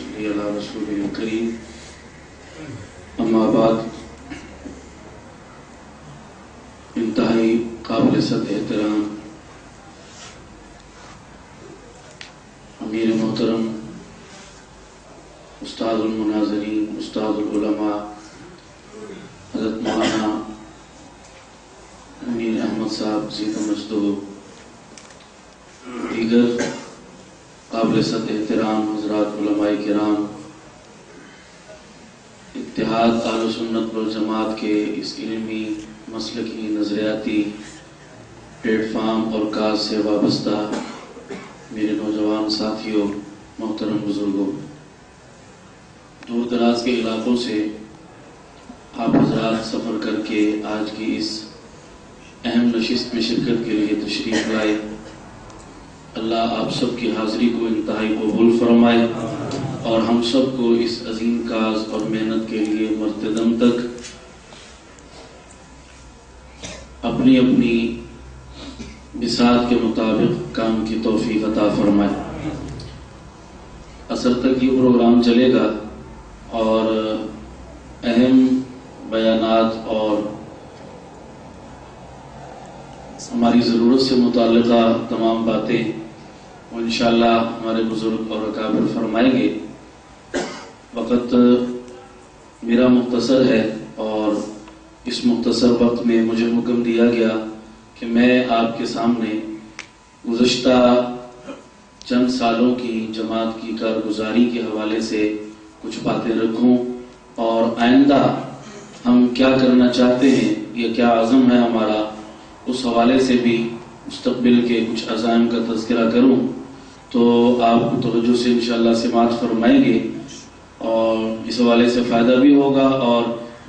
صلی اللہ رسول کریم اما بعد، انتہائی قابل صد احترام۔ امیر محترم، استاد المناظرین، استاد العلماء، حضرت مولانا امیر احمد صاحب، زید مجدو دیگر قابل احترام، حضرات علماء کرام، اتحاد اہل سنت والجماعت کے اس علمی مسلکی نظریاتی پلیٹ فارم اور کاز سے وابستہ میرے نوجوان ساتھیوں، محترم بزرگوں، دور دراز کے علاقوں سے آپ حضرات سفر کر کے آج کی اس اہم نشست میں شرکت کے لیے تشریف لائے۔ اللہ آپ سب کی حاضری کو انتہائی قبول فرمائے اور ہم سب کو اس عظیم کاز اور محنت کے لیے مرتدم تک اپنی اپنی بساط کے مطابق کام کی توفیق عطا فرمائے۔ اثر تک یہ پروگرام چلے گا اور اہم بیانات اور ہماری ضرورت سے متعلقہ تمام باتیں وہ انشاءاللہ ہمارے بزرگ اور اکابر فرمائیں گے، وقت میرا مختصر ہے اور اس مختصر وقت میں مجھے حکم دیا گیا کہ میں آپ کے سامنے گزشتہ چند سالوں کی جماعت کی کارگزاری کے حوالے سے کچھ باتیں رکھوں اور آئندہ ہم کیا کرنا چاہتے ہیں یا کیا عزم ہے ہمارا، اس حوالے سے بھی مستقبل کے کچھ عزائم کا تذکرہ کروں۔ تو آپ توجہ سے انشاءاللہ سماعت فرمائیں گے اور اس حوالے سے فائدہ بھی ہوگا اور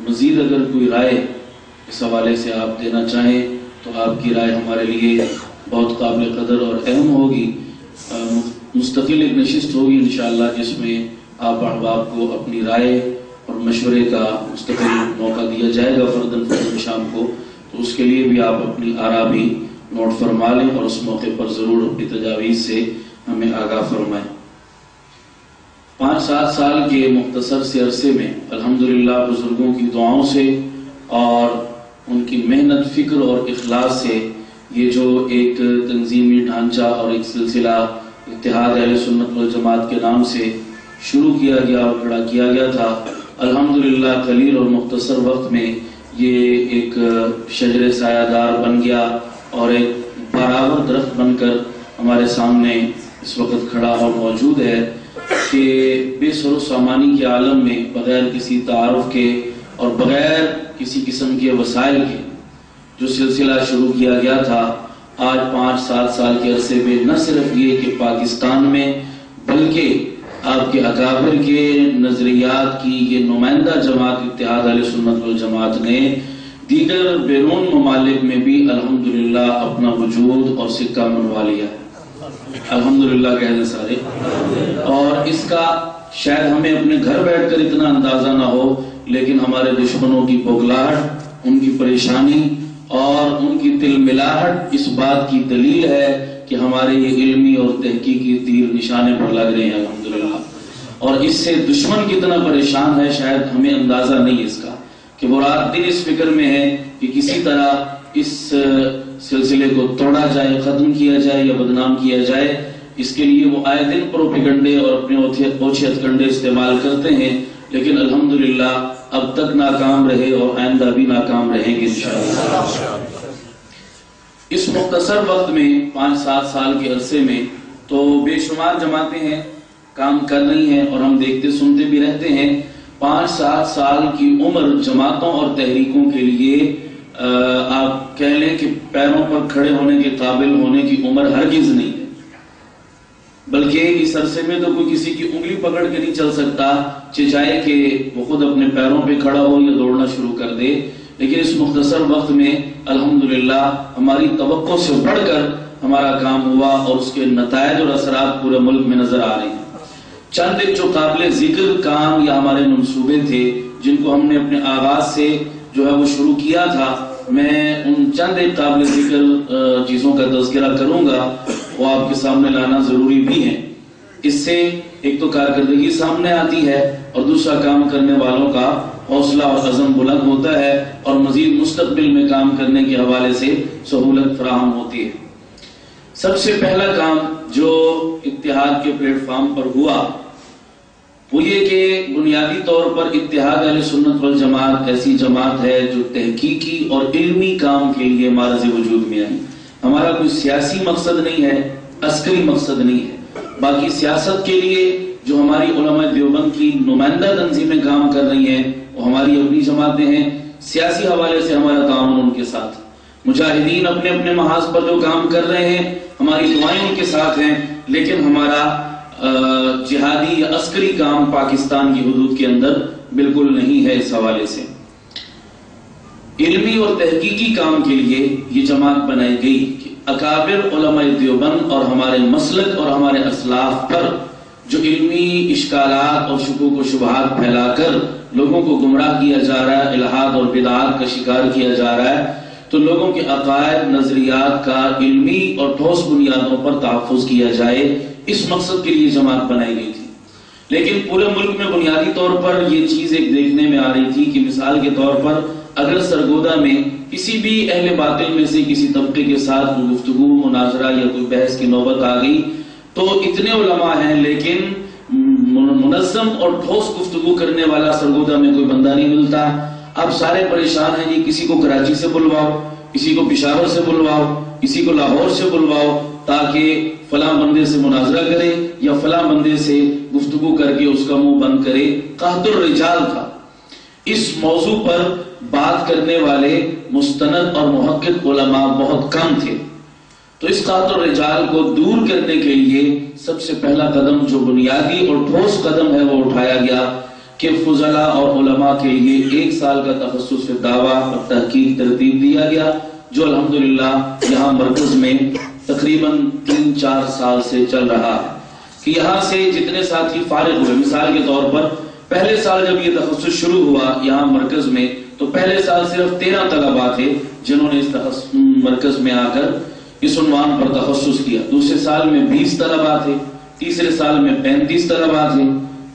مزید اگر کوئی رائے اس حوالے سے آپ دینا چاہیں تو آپ کی رائے ہمارے لیے بہت قابل قدر اور اہم ہوگی۔ مستقل ایک نشست ہوگی انشاءاللہ جس میں آپ احباب کو اپنی رائے اور مشورے کا مستقل موقع دیا جائے گا فردن فردن شام کو۔ تو اس کے لیے بھی آپ اپنی آرا بھی نوٹ فرما لیں اور اس موقع پر ضرور اپنی تجاویز سے ہمیں آگاہ فرمائیں۔ پانچ سات سال کے مختصر سے عرصے میں الحمدللہ بزرگوں کی دعاؤں سے اور ان کی محنت، فکر اور اخلاص سے یہ جو ایک تنظیمی ڈھانچہ اور ایک سلسلہ اتحاد اہل سنت والجماعت کے نام سے شروع کیا گیا اور کھڑا کیا گیا تھا، الحمدللہ قلیل اور مختصر وقت میں یہ ایک شجر سایہ دار بن گیا اور ایک برابر درخت بن کر ہمارے سامنے اس وقت کھڑا اور موجود ہے کہ بے سر و سامانی کے عالم میں بغیر کسی تعارف کے اور بغیر کسی قسم کے وسائل کے جو سلسلہ شروع کیا گیا تھا، آج پانچ سات سال کے عرصے میں نہ صرف یہ کہ پاکستان میں، بلکہ آپ کے اکابر کے نظریات کی یہ نمائندہ جماعت اتحاد علیہ سنت والجماعت نے دیگر بیرون ممالک میں بھی الحمدللہ اپنا وجود اور سکہ منوا لیا۔ ہے الحمدللہ کہہ دیں سارے۔ اور اس کا شاید ہمیں اپنے گھر بیٹھ کر اتنا اندازہ نہ ہو، لیکن ہمارے دشمنوں کی بغلاہٹ، ان کی پریشانی اور ان کی تل ملاہٹ اس بات کی دلیل ہے کہ ہمارے یہ علمی اور تحقیقی تیر نشانے پر لگ رہے ہیں، الحمدللہ۔ اور اس سے دشمن کتنا پریشان ہے، شاید ہمیں اندازہ نہیں اس کا کہ وہ رات دن اس فکر میں ہے کہ کسی طرح اس سلسلے کو توڑا جائے، ختم کیا جائے یا بدنام کیا جائے، اس کے لیے وہ آئے دن پروپیگنڈے اور اپنے اوچھے ہتھکنڈے استعمال کرتے ہیں، لیکن الحمدللہ اب تک ناکام رہے اور آئندہ بھی ناکام رہیں گے انشاءاللہ۔ اس مختصر وقت میں پانچ سات سال کے عرصے میں تو بے شمار جماعتیں ہیں، کام کر رہی ہیں اور ہم دیکھتے سنتے بھی رہتے ہیں۔ پانچ سات سال کی عمر جماعتوں اور تحریکوں کے لیے آپ کہہ لیں کہ پیروں پر کھڑے ہونے کے قابل ہونے کی عمر ہرگز نہیں ہے۔ بلکہ اس عرصے میں تو کوئی کسی کی انگلی پکڑ کے نہیں چل سکتا، چچائے کہ وہ خود اپنے پیروں پہ کھڑا ہو یا دوڑنا شروع کر دے۔ لیکن اس مختصر وقت میں الحمدللہ ہماری توقع سے بڑھ کر ہمارا کام ہوا اور اس کے نتائج اور اثرات پورے ملک میں نظر آ رہے ہیں۔ چند ایک جو قابل ذکر کام یا ہمارے منصوبے تھے، جن کو ہم نے اپنے آغاز سے جو ہے وہ شروع کیا تھا میں ان چند ایک قابل ذکر چیزوں کا تذکرہ کروں گا، وہ آپ کے سامنے لانا ضروری بھی ہے اس سے ایک تو کارکردگی سامنے آتی ہے اور دوسرا کام کرنے والوں کا حوصلہ اور عزم بلند ہوتا ہے اور مزید مستقبل میں کام کرنے کے حوالے سے سہولت فراہم ہوتی ہے۔ سب سے پہلا کام جو اتحاد کے پلیٹ فارم پر ہوا وہ یہ کہ بنیادی طور پر اتحاد علیہ سنت والجماعت ایسی جماعت ہے جو تحقیقی اور علمی کام کے لیے مارز وجود میں آئی۔ ہمارا کوئی سیاسی مقصد نہیں ہے، عسکری مقصد نہیں ہے۔ باقی سیاست کے لیے جو ہماری علماء دیوبند کی نمائندہ تنظیمیں کام کر رہی ہیں، وہ ہماری اپنی جماعتیں ہیں۔ سیاسی حوالے سے ہمارا تعاون ان کے ساتھ۔ مجاہدین اپنے اپنے محاذ پر جو کام کر رہے ہیں، ہماری دعائیں ان کے ساتھ ہیں، لیکن ہمارا جہادی یا عسکری کام پاکستان کی حدود کے اندر بالکل نہیں ہے اس حوالے سے۔ علمی اور تحقیقی کام کے لیے یہ جماعت بنائی گئی کہ اکابر علماء دیوبند اور ہمارے مسلک اور ہمارے اسلاف پر جو علمی اشکالات اور شکوک و شبہات پھیلا کر لوگوں کو گمراہ کیا جا رہا ہے، الہاد اور بدعات کا شکار کیا جا رہا ہے، تو لوگوں کے عقائد، نظریات کا علمی اور ٹھوس بنیادوں پر تحفظ کیا جائے۔ اس مقصد کے لیے جماعت بنائی گئی تھی۔ لیکن پورے ملک میں بنیادی طور پر یہ چیز ایک دیکھنے میں آ رہی تھی کہ مثال کے طور پر اگر سرگودا میں کسی بھی اہل باطل میں سے کسی طبقے کے ساتھ گفتگو، مناظرہ یا کوئی بحث کی نوبت آ گئی تو اتنے علماء ہیں، لیکن منظم اور ٹھوس گفتگو کرنے والا سرگودا میں کوئی بندہ نہیں ملتا۔ اب سارے پریشان ہیں جی کسی کو کراچی سے بلواؤ، کسی کو پشاور سے بلواؤ، کسی کو لاہور سے بلواؤ۔ تاکہ فلاں بندے سے مناظرہ کرے یا فلاں بندے سے گفتگو کر کے اس کا منہ بند کرے۔ قہد الرجال تھا۔ اس موضوع پر بات کرنے والے مستند اور محقق علماء بہت کم تھے۔ تو اس قہد الرجال کو دور کرنے کے لیے سب سے پہلا قدم جو بنیادی اور ٹھوس قدم ہے وہ اٹھایا گیا کہ فضلہ اور علماء کے لیے ایک سال کا تخصص دعویٰ اور تحقیق ترتیب دیا گیا، جو الحمدللہ یہاں مرکز میں تقریباً تین چار سال سے چل رہا ہے کہ یہاں سے جتنے ساتھی فارغ ہوئے، مثال کے طور پر پہلے سال جب یہ تخصص شروع ہوا یہاں مرکز میں، تو پہلے سال صرف تیرہ طلبا تھے جنہوں نے اس مرکز میں آ کر اس عنوان پر تخصص کیا۔ دوسرے سال میں بیس طلبا تھے، تیسرے سال میں پینتیس طلبا تھے،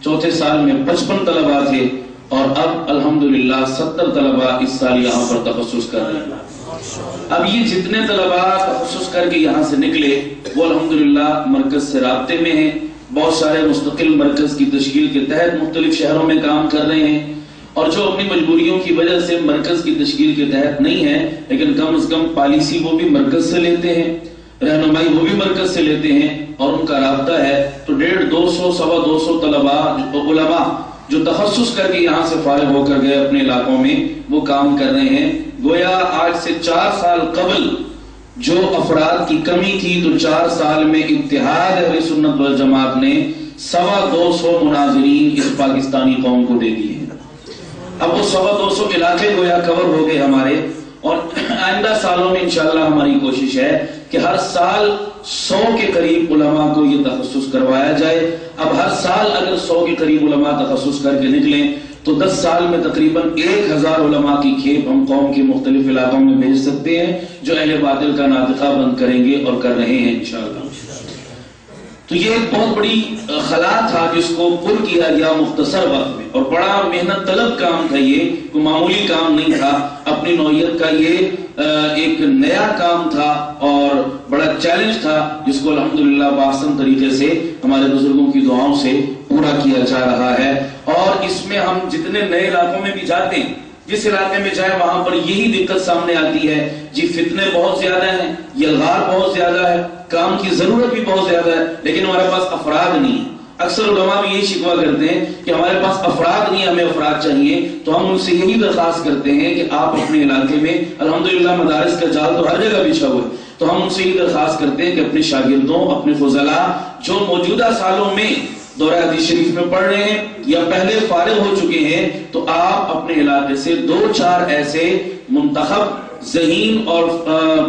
چوتھے سال میں پچپن طلبا تھے، اور اب الحمدللہ ستر طلبا اس سال یہاں پر تخصص کر رہے ہیں۔ اب یہ جتنے طلباء تخصص کر کے یہاں سے نکلے، وہ الحمدللہ مرکز سے رابطے میں ہیں۔ بہت سارے مستقل مرکز کی تشکیل کے تحت مختلف شہروں میں کام کر رہے ہیں۔ اور جو اپنی مجبوریوں کی وجہ سے مرکز کی تشکیل کے تحت نہیں ہے لیکن کم از کم پالیسی وہ بھی مرکز سے لیتے ہیں، رہنمائی وہ بھی مرکز سے لیتے ہیں۔ اور ان کا رابطہ ہے تو ڈیڑھ، دو سو، سوا دو سو طلباء، علماء جو تخصص کر کے یہاں سے فارغ ہو کر گئے اپنے علاقوں میں، وہ کام کر رہے ہیں۔ گویا آج سے چار سال قبل جو افراد کی کمی تھی، تو چار سال میں اتحاد اہل سنت والجماعت نے سوا دو سو مناظرین اس پاکستانی قوم کو دے دیے اب وہ سوا دو سو علاقے گویا کور ہو گئے ہمارے اور آئندہ سالوں میں انشاءاللہ ہماری کوشش ہے کہ ہر سال سو کے قریب علماء کو یہ تخصص کروایا جائے۔ اب ہر سال اگر سو کے قریب علماء تخصص کر کے نکلیں تو دس سال میں تقریباً ایک ہزار علماء کی کھیپ ہم قوم کے مختلف علاقوں میں بھیج سکتے ہیں، جو اہل باطل کا ناطقہ بند کریں گے اور کر رہے ہیں انشاءاللہ۔ تو یہ ایک بہت بڑی خلا تھا جس کو پر کیا گیا مختصر وقت میں۔ اور بڑا محنت طلب کام تھا یہ، کوئی معمولی کام نہیں تھا۔ اپنی نوعیت کا یہ ایک نیا کام تھا اور بڑا چیلنج تھا، جس کو الحمدللہ باسن طریقے سے ہمارے بزرگوں کی دعاؤں سے پورا کیا جا رہا ہے اور اس میں ہم جتنے نئے علاقوں میں بھی جاتے ہیں، جس علاقے میں جائے وہاں پر یہی دقت سامنے آتی ہے جی فتنے بہت زیادہ ہیں یلغار بہت زیادہ ہے، کام کی ضرورت بھی بہت زیادہ ہے، لیکن ہمارے پاس افراد نہیں ہے اکثر علماء بھی یہی شکوہ کرتے ہیں کہ ہمارے پاس افراد نہیں ہمیں افراد چاہیے۔ تو ہم ان سے یہی درخواست کرتے ہیں کہ آپ اپنے علاقے میں الحمدللہ مدارس کا جال تو ہر جگہ بچھا ہوا ہے۔ تو ہم ان سے یہی درخواست کرتے ہیں کہ اپنے شاگردوں، اپنے فضلہ جو موجودہ سالوں میں دورہ حدیث شریف میں پڑھ رہے ہیں یا پہلے فارغ ہو چکے ہیں، تو آپ اپنے علاقے سے دو چار ایسے منتخب ذہین اور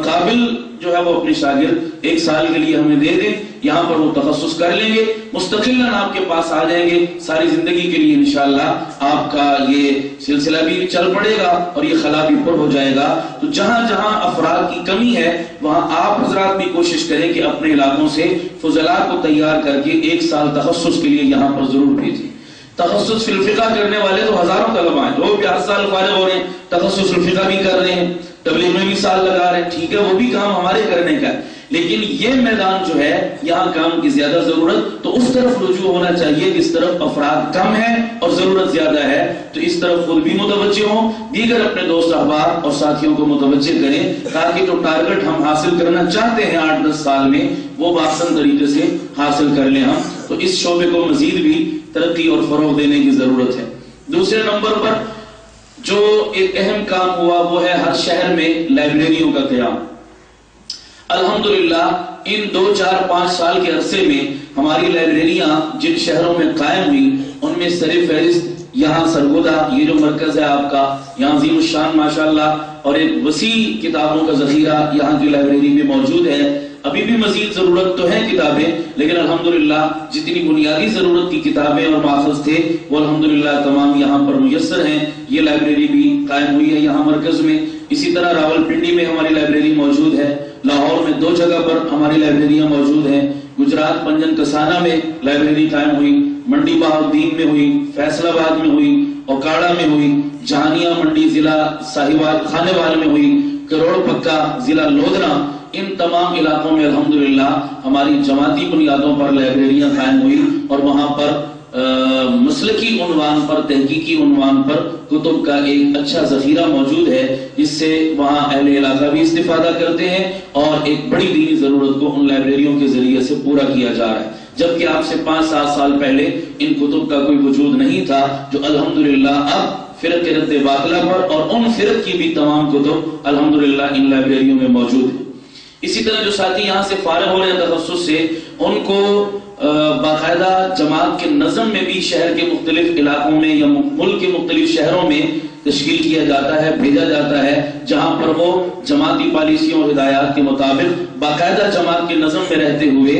قابل جو ہے وہ اپنے شاگرد ایک سال کے لیے ہمیں دے دیں، یہاں پر وہ تخصص کر لیں گے مستقل آپ کے پاس آ جائیں گے، ساری زندگی کے لیے انشاءاللہ آپ کا یہ سلسلہ بھی چل پڑے گا اور یہ خلا بھی پر ہو جائے گا۔ تو جہاں جہاں افراد کی کمی ہے، وہاں آپ حضرات بھی کوشش کریں کہ اپنے علاقوں سے فضلہ کو تیار کر کے ایک سال تخصص کے لیے یہاں پر ضرور بھیجیں۔ تخصص فی الفقہ کرنے والے تو ہزاروں طلبہ ہیں لوگ بھی ہر سال فارغ ہو رہے ہیں، تخصص فی الفقہ بھی کر رہے ہیں، تبلیغ میں بھی سال لگا رہے ہیں، ٹھیک ہے، وہ بھی کام ہمارے کرنے کا ہے۔ لیکن یہ میدان جو ہے، یہاں کام کی زیادہ ضرورت، تو اس طرف رجوع ہونا چاہیے اس طرف افراد کم ہے اور ضرورت زیادہ ہے۔ تو اس طرف خود بھی متوجہ ہوں، دیگر اپنے دوست احباب اور ساتھیوں کو متوجہ کریں، تاکہ جو ٹارگٹ ہم حاصل کرنا چاہتے ہیں آٹھ دس سال میں، وہ بآسن طریقے سے حاصل کر لیں ہم۔ تو اس شعبے کو مزید بھی ترقی اور فروغ دینے کی ضرورت ہے۔ دوسرے نمبر پر جو ایک اہم کام ہوا، وہ ہے ہر شہر میں لائبریریوں کا قیام۔ الحمدللہ، ان دو چار پانچ سال کے عرصے میں ہماری لائبریریاں جن شہروں میں قائم ہوئی، ان میں سر فہرست یہاں سرگودا یہ جو مرکز ہے آپ کا، یہاں عظیم الشان ماشاءاللہ، اور ایک وسیع کتابوں کا ذخیرہ یہاں کی لائبریری میں موجود ہے۔ ابھی بھی مزید ضرورت تو ہے کتابیں، لیکن الحمدللہ، جتنی بنیادی ضرورت کی کتابیں اور ماخذ تھے، وہ الحمدللہ تمام یہاں پر میسر ہیں۔ یہ لائبریری بھی قائم ہوئی ہے یہاں مرکز میں۔ اسی طرح راول پنڈی میں ہماری لائبریری موجود ہے، لاہور میں دو جگہ پر ہماری لائبریریاں موجود ہیں۔ گجرات پنجن کسانہ میں لائبریری قائم ہوئی، منڈی بہاؤدین میں ہوئی، فیصل آباد میں ہوئی، اوکاڑا میں ہوئی جہانیہ منڈی ضلع ساہیوال خانے وال میں ہوئی، کروڑ پکا ضلع لودنا ان تمام علاقوں میں الحمدللہ ہماری جماعتی بنیادوں پر لائبریریاں قائم ہوئی اور وہاں پر مسلکی عنوان پر، تحقیقی عنوان پر کتب کا ایک اچھا ذخیرہ موجود ہے، جس سے وہاں اہل علاقہ بھی استفادہ کرتے ہیں اور ایک بڑی دینی ضرورت کو ان لائبریریوں کے ذریعے سے پورا کیا جا رہا ہے۔ جبکہ آپ سے پانچ سات سال پہلے ان کتب کا کوئی وجود نہیں تھا، جو الحمدللہ اب فرق کے رد باطلہ پر اور ان فرق کی بھی تمام کتب الحمدللہ ان لائبریریوں میں موجود ہیں۔ اسی طرح جو ساتھی یہاں سے فارغ ہو رہے ہیں تخصص سے ان کو باقاعدہ جماعت کے نظم میں بھی شہر کے مختلف علاقوں میں یا ملک کے مختلف شہروں میں تشکیل کیا جاتا ہے، بھیجا جاتا ہے، جہاں پر وہ جماعتی پالیسیوں اور ہدایات کے مطابق باقاعدہ جماعت کے نظم میں رہتے ہوئے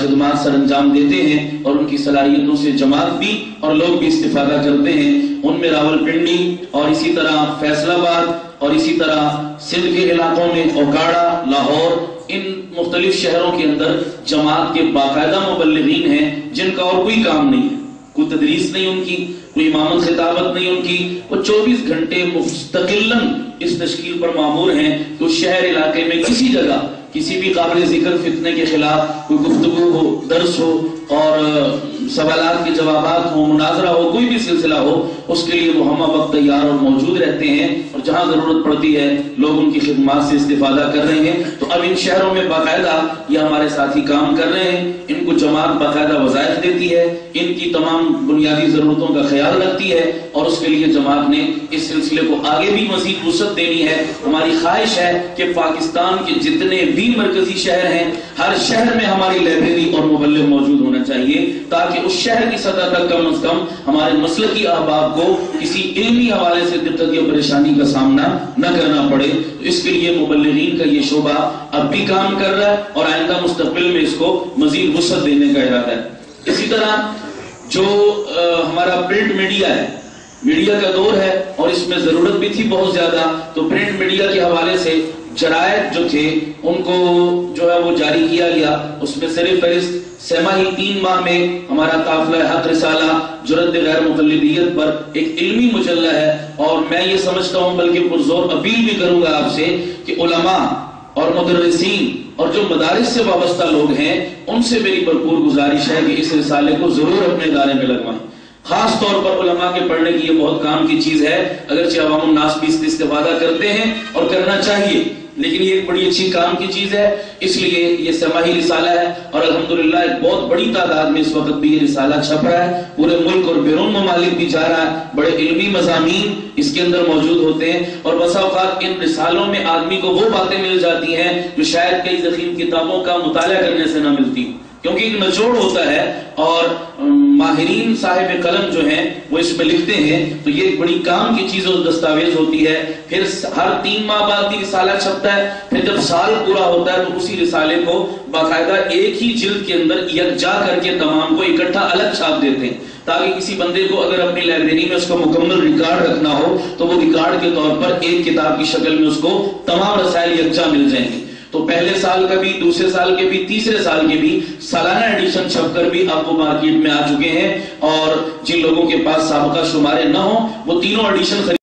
خدمات سر انجام دیتے ہیں اور ان کی صلاحیتوں سے جماعت بھی اور لوگ بھی استفادہ کرتے ہیں۔ ان میں راول پنڈی اور اسی طرح فیصل آباد اور اسی طرح سندھ کے علاقوں میں اوکاڑا، لاہور ان مختلف شہروں کے اندر جماعت کے باقاعدہ مبلغین ہیں جن کا اور کوئی کام نہیں ہے۔ کوئی تدریس نہیں ان کی، کوئی امامت خطابت نہیں ان کی۔ وہ چوبیس گھنٹے مستقل اس تشکیل پر معمور ہیں۔ تو شہر علاقے میں کسی جگہ کسی بھی قابل ذکر فتنے کے خلاف کوئی گفتگو ہو، درس ہو اور سوالات کے جوابات ہو مناظرہ ہو، کوئی بھی سلسلہ ہو، اس کے لیے وہ ہمہ وقت تیار اور موجود رہتے ہیں اور جہاں ضرورت پڑتی ہے، لوگ ان کی خدمات سے استفادہ کر رہے ہیں۔ تو اب ان شہروں میں باقاعدہ یہ ہمارے ساتھی کام کر رہے ہیں۔ ان کو جماعت باقاعدہ وظائف دیتی ہے۔ ان کی تمام بنیادی ضرورتوں کا خیال رکھتی ہے اور اس کے لیے جماعت نے اس سلسلے کو آگے بھی مزید وسعت دینی ہے۔ ہماری خواہش ہے کہ پاکستان کے جتنے بھی مرکزی شہر ہیں، ہر شہر میں ہماری لائبریری اور مبلغ موجود ہونا چاہیے تاکہ اس شہر کی سطح تک کم از کم ہمارے مسلکی احباب کو کسی علمی حوالے سے دقت یا پریشانی کا سامنا نہ کرنا پڑے۔ تو اس کے لیے مبلغین کا یہ شعبہ اب بھی کام کر رہا ہے اور آئندہ مستقبل میں اس کو مزید وسعت دینے کا ارادہ ہے۔ اسی طرح جو ہمارا پرنٹ میڈیا ہے، میڈیا کا دور ہے اور اس میں ضرورت بھی تھی بہت زیادہ، تو پرنٹ میڈیا کے حوالے سے جرائد جو تھے، ان کو جو ہے وہ جاری کیا گیا۔ اس میں صرف فہرست سہماہی تین ماہ میں ہمارا قافلہ حق رسالہ جرد غیر مقلدیت پر ایک علمی مجلہ ہے۔ اور میں یہ سمجھتا ہوں، بلکہ پرزور اپیل بھی کروں گا آپ سے کہ علماء اور مدرسین اور جو مدارس سے وابستہ لوگ ہیں، ان سے میری بھرپور گزارش ہے کہ اس رسالے کو ضرور اپنے ادارے میں لگوائیں۔ خاص طور پر علماء کے پڑھنے کی یہ بہت کام کی چیز ہے۔ اگرچہ عوام الناس بھی اس استفادہ کرتے ہیں اور کرنا چاہیے لیکن یہ ایک بڑی اچھی کام کی چیز ہے، اس لیے یہ سماہی رسالہ ہے اور الحمدللہ ایک بہت بڑی تعداد میں اس وقت بھی یہ رسالہ چھپ رہا ہے۔ پورے ملک اور بیرون ممالک بھی جا رہا ہے۔ بڑے علمی مضامین اس کے اندر موجود ہوتے ہیں اور بسا اوقات ان رسالوں میں آدمی کو وہ باتیں مل جاتی ہیں جو شاید کئی ذخیم کتابوں کا مطالعہ کرنے سے نہ ملتی۔ کیونکہ ایک نچوڑ ہوتا ہے اور ماہرین صاحب قلم جو ہیں وہ اس میں لکھتے ہیں، تو یہ ایک بڑی کام کی چیز اور دستاویز ہوتی ہے۔ پھر ہر تین ماہ بعد بھی رسالہ چھپتا ہے، پھر جب سال پورا ہوتا ہے تو اسی رسالے کو باقاعدہ ایک ہی جلد کے اندر یکجا کر کے تمام کو اکٹھا الگ چھاپ دیتے ہیں۔ تاکہ کسی بندے کو اگر اپنی لائبریری میں اس کو مکمل ریکارڈ رکھنا ہو، تو وہ ریکارڈ کے طور پر ایک کتاب کی شکل میں اس کو تمام رسائل یکجا مل جائیں گے۔ تو پہلے سال کا بھی، دوسرے سال کے بھی، تیسرے سال کے بھی سالانہ ایڈیشن چھپ کر بھی آپ کو مارکیٹ میں آ چکے ہیں اور جن لوگوں کے پاس سابقہ شمارے نہ ہوں، وہ تینوں ایڈیشن خرید